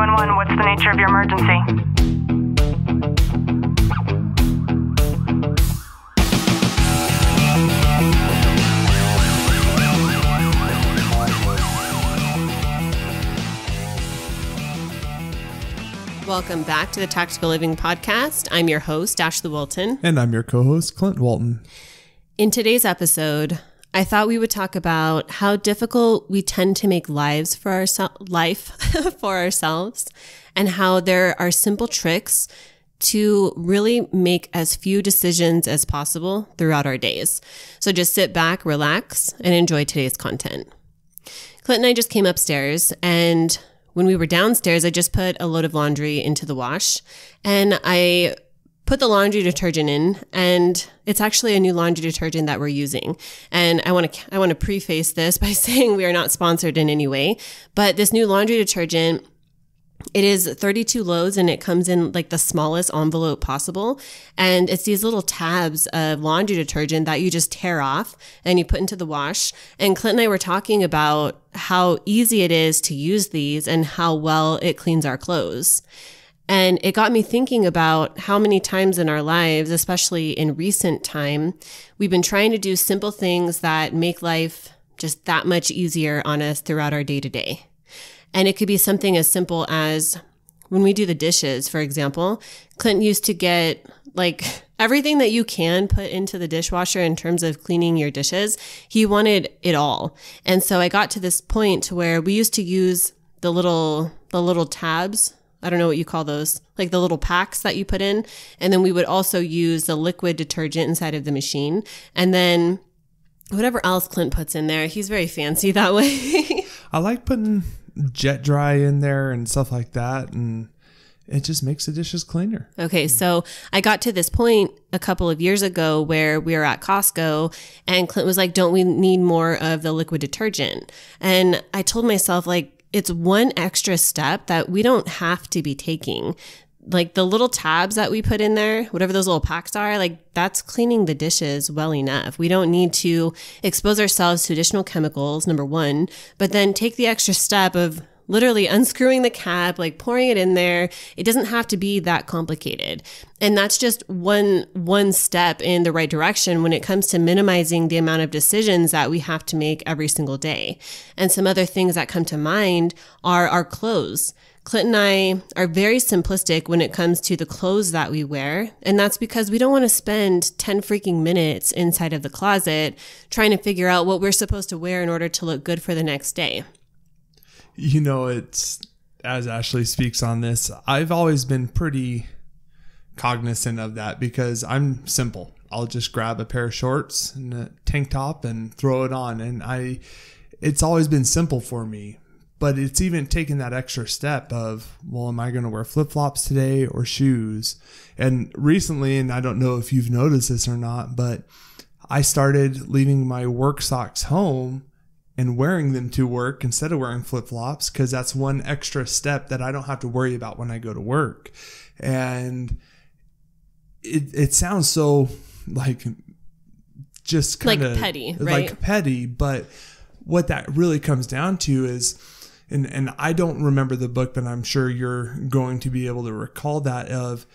911, what's the nature of your emergency? Welcome back to the Tactical Living Podcast. I'm your host, Ashlie Walton. And I'm your co host, Clint Walton. In today's episode, I thought we would talk about how difficult we tend to make lives for ourselves, life for ourselves, and how there are simple tricks to really make as few decisions as possible throughout our days. So just sit back, relax, and enjoy today's content. Clint and I just came upstairs and when we were downstairs, I just put a load of laundry into the wash and I put the laundry detergent in and it's actually a new laundry detergent that we're using. And I want to I want to preface this by saying we are not sponsored in any way, but this new laundry detergent it is 32 loads and it comes in like the smallest envelope possible. And it's these little tabs of laundry detergent that you just tear off and you put into the wash. And Clint and I were talking about how easy it is to use these and how well it cleans our clothes. And it got me thinking about how many times in our lives, especially in recent time, we've been trying to do simple things that make life just that much easier on us throughout our day to day. And it could be something as simple as when we do the dishes, for example, Clint used to get like everything that you can put into the dishwasher in terms of cleaning your dishes. He wanted it all. And so I got to this point where we used to use the little, the little tabs. I don't know what you call those, like the little packs that you put in. And then we would also use the liquid detergent inside of the machine. And then whatever else Clint puts in there, he's very fancy that way. I like putting jet dry in there and stuff like that. And it just makes the dishes cleaner. Okay, so I got to this point a couple of years ago where we were at Costco and Clint was like, Don't we need more of the liquid detergent? And I told myself, like, it's one extra step that we don't have to be taking. Like the little tabs that we put in there, whatever those little packs are, like that's cleaning the dishes well enough. We don't need to expose ourselves to additional chemicals, number one, but then take the extra step of literally unscrewing the cap, like pouring it in there. It doesn't have to be that complicated. And that's just one one step in the right direction when it comes to minimizing the amount of decisions that we have to make every single day. And some other things that come to mind are our clothes. Clint and I are very simplistic when it comes to the clothes that we wear. And that's because we don't want to spend 10 freaking minutes inside of the closet trying to figure out what we're supposed to wear in order to look good for the next day you know, it's as Ashlie speaks on this, I've always been pretty cognizant of that because I'm simple. I'll just grab a pair of shorts and a tank top and throw it on. And I, it's always been simple for me. But it's even taken that extra step of, well, am I going to wear flip flops today or shoes? And recently, and I don't know if you've noticed this or not, but I started leaving my work socks home and wearing them to work instead of wearing flip flops because that's one extra step that I don't have to worry about when I go to work. And it, it sounds so like just kind of like petty, right? Like petty, but what that really comes down to is and and I don't remember the book, but I'm sure you're going to be able to recall that of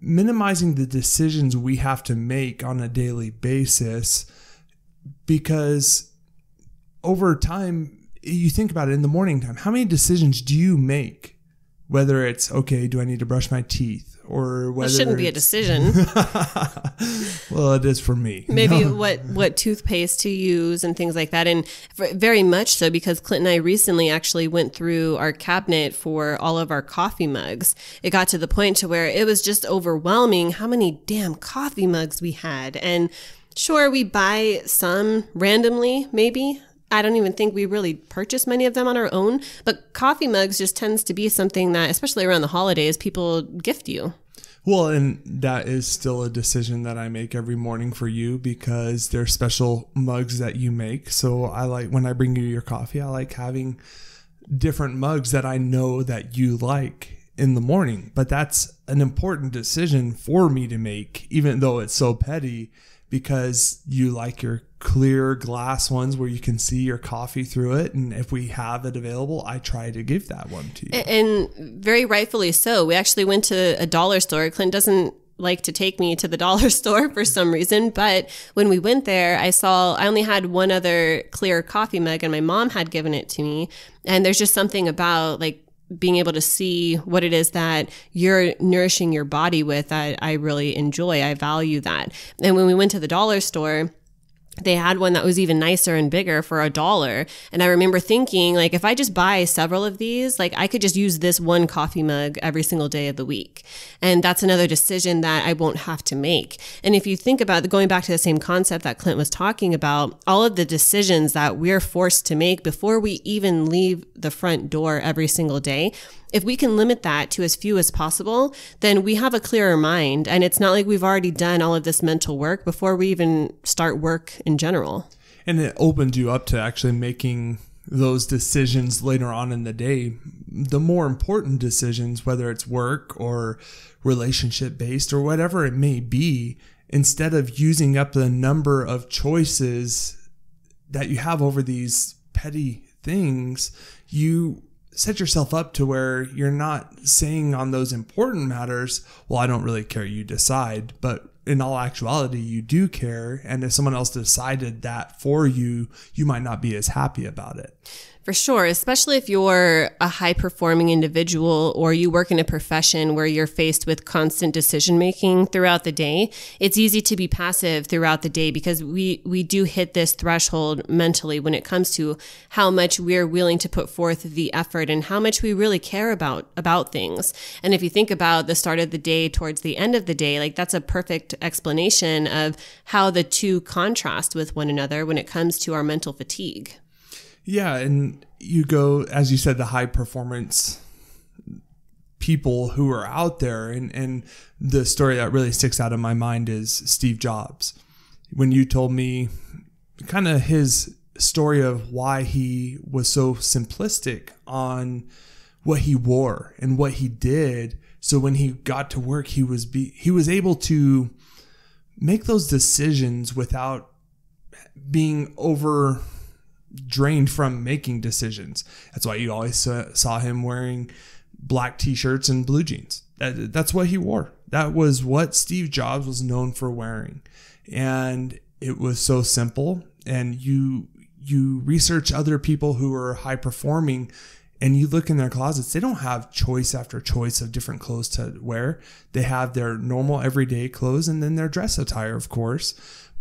minimizing the decisions we have to make on a daily basis because over time, you think about it in the morning time, how many decisions do you make? Whether it's, okay, do I need to brush my teeth? Or whether it shouldn't be a decision. well, it is for me. Maybe what what toothpaste to use and things like that, and very much so because Clint and I recently actually went through our cabinet for all of our coffee mugs. It got to the point to where it was just overwhelming how many damn coffee mugs we had, and sure we buy some randomly, maybe I don't even think we really purchase many of them on our own, but coffee mugs just tends to be something that, especially around the holidays, people gift you. Well, and that is still a decision that I make every morning for you because they're special mugs that you make. So I like when I bring you your coffee, I like having different mugs that I know that you like in the morning. But that's an important decision for me to make, even though it's so petty because you like your clear glass ones where you can see your coffee through it. And if we have it available, I try to give that one to you. And very rightfully so. We actually went to a dollar store. Clint doesn't like to take me to the dollar store for some reason. But when we went there, I saw I only had one other clear coffee mug and my mom had given it to me. And there's just something about like being able to see what it is that you're nourishing your body with that I really enjoy. I value that. And when we went to the dollar store, they had one that was even nicer and bigger for a dollar. And I remember thinking, like, if I just buy several of these, like, I could just use this one coffee mug every single day of the week. And that's another decision that I won't have to make. And if you think about going back to the same concept that Clint was talking about, all of the decisions that we're forced to make before we even leave the front door every single day, if we can limit that to as few as possible, then we have a clearer mind. And it's not like we've already done all of this mental work before we even start work in general. And it opens you up to actually making those decisions later on in the day. The more important decisions, whether it's work or relationship based or whatever it may be, instead of using up the number of choices that you have over these petty things, you set yourself up to where you're not saying on those important matters, well, I don't really care, you decide. But in all actuality, you do care. And if someone else decided that for you, you might not be as happy about it. For sure, especially if you're a high performing individual or you work in a profession where you're faced with constant decision making throughout the day. It's easy to be passive throughout the day because we we do hit this threshold mentally when it comes to how much we're willing to put forth the effort and how much we really care about about things. And if you think about the start of the day towards the end of the day, like that's a perfect explanation of how the two contrast with one another when it comes to our mental fatigue. Yeah, and you go as you said the high performance people who are out there and and the story that really sticks out in my mind is Steve Jobs. When you told me kind of his story of why he was so simplistic on what he wore and what he did so when he got to work he was be he was able to make those decisions without being over drained from making decisions. That's why you always saw him wearing black t-shirts and blue jeans. That, that's what he wore. That was what Steve Jobs was known for wearing. And it was so simple and you you research other people who are high performing and you look in their closets, they don't have choice after choice of different clothes to wear. They have their normal everyday clothes and then their dress attire, of course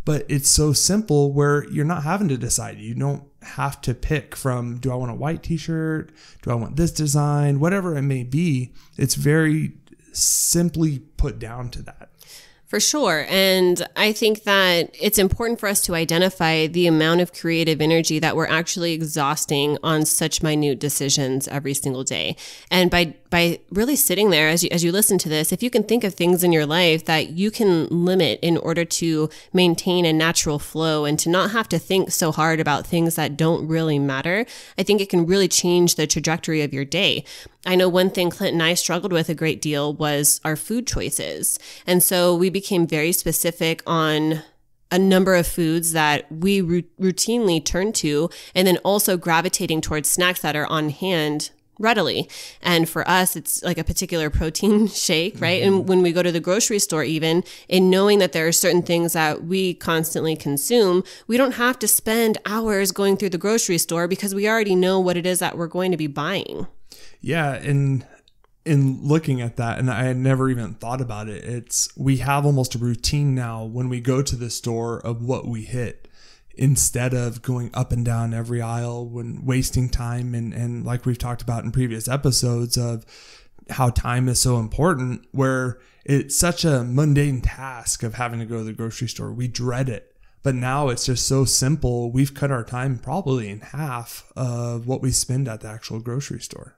but it's so simple where you're not having to decide. You don't have to pick from do I want a white t-shirt? Do I want this design? Whatever it may be, it's very simply put down to that. For sure. And I think that it's important for us to identify the amount of creative energy that we're actually exhausting on such minute decisions every single day. And by, by really sitting there as you, as you listen to this, if you can think of things in your life that you can limit in order to maintain a natural flow and to not have to think so hard about things that don't really matter, I think it can really change the trajectory of your day. I know one thing Clint and I struggled with a great deal was our food choices. And so we became very specific on a number of foods that we routinely turn to, and then also gravitating towards snacks that are on hand readily. And for us, it's like a particular protein shake, right? Mm-hmm. And when we go to the grocery store, even in knowing that there are certain things that we constantly consume, we don't have to spend hours going through the grocery store because we already know what it is that we're going to be buying. Yeah, and in looking at that, and I had never even thought about it, it's we have almost a routine now when we go to the store of what we hit instead of going up and down every aisle when wasting time and, and like we've talked about in previous episodes of how time is so important where it's such a mundane task of having to go to the grocery store. We dread it. But now it's just so simple. We've cut our time probably in half of what we spend at the actual grocery store.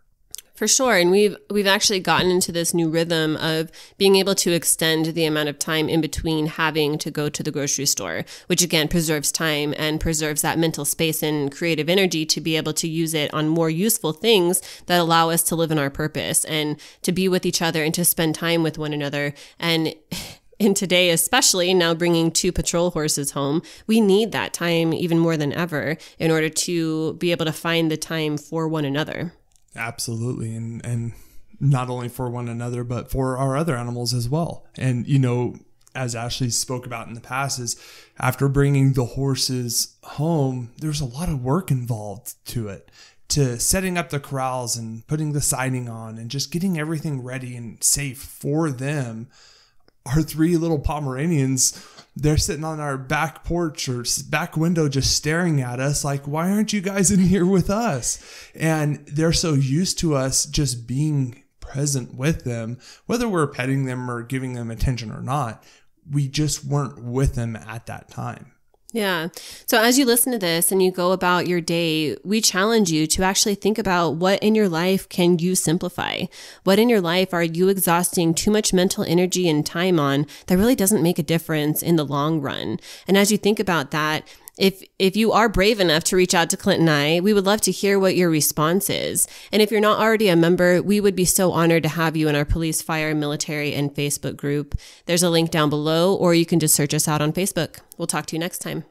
For sure. And we've we've actually gotten into this new rhythm of being able to extend the amount of time in between having to go to the grocery store, which again preserves time and preserves that mental space and creative energy to be able to use it on more useful things that allow us to live in our purpose and to be with each other and to spend time with one another. And in today, especially now bringing two patrol horses home, we need that time even more than ever in order to be able to find the time for one another. Absolutely. And, and not only for one another, but for our other animals as well. And, you know, as Ashlie spoke about in the past, is after bringing the horses home, there's a lot of work involved to it to setting up the corrals and putting the siding on and just getting everything ready and safe for them. Our three little Pomeranians, they're sitting on our back porch or back window just staring at us like, why aren't you guys in here with us? And they're so used to us just being present with them, whether we're petting them or giving them attention or not. We just weren't with them at that time. Yeah. So as you listen to this and you go about your day, we challenge you to actually think about what in your life can you simplify? What in your life are you exhausting too much mental energy and time on that really doesn't make a difference in the long run? And as you think about that, if if you are brave enough to reach out to Clint and I, we would love to hear what your response is. And if you're not already a member, we would be so honored to have you in our police, fire, military, and Facebook group. There's a link down below, or you can just search us out on Facebook. We'll talk to you next time.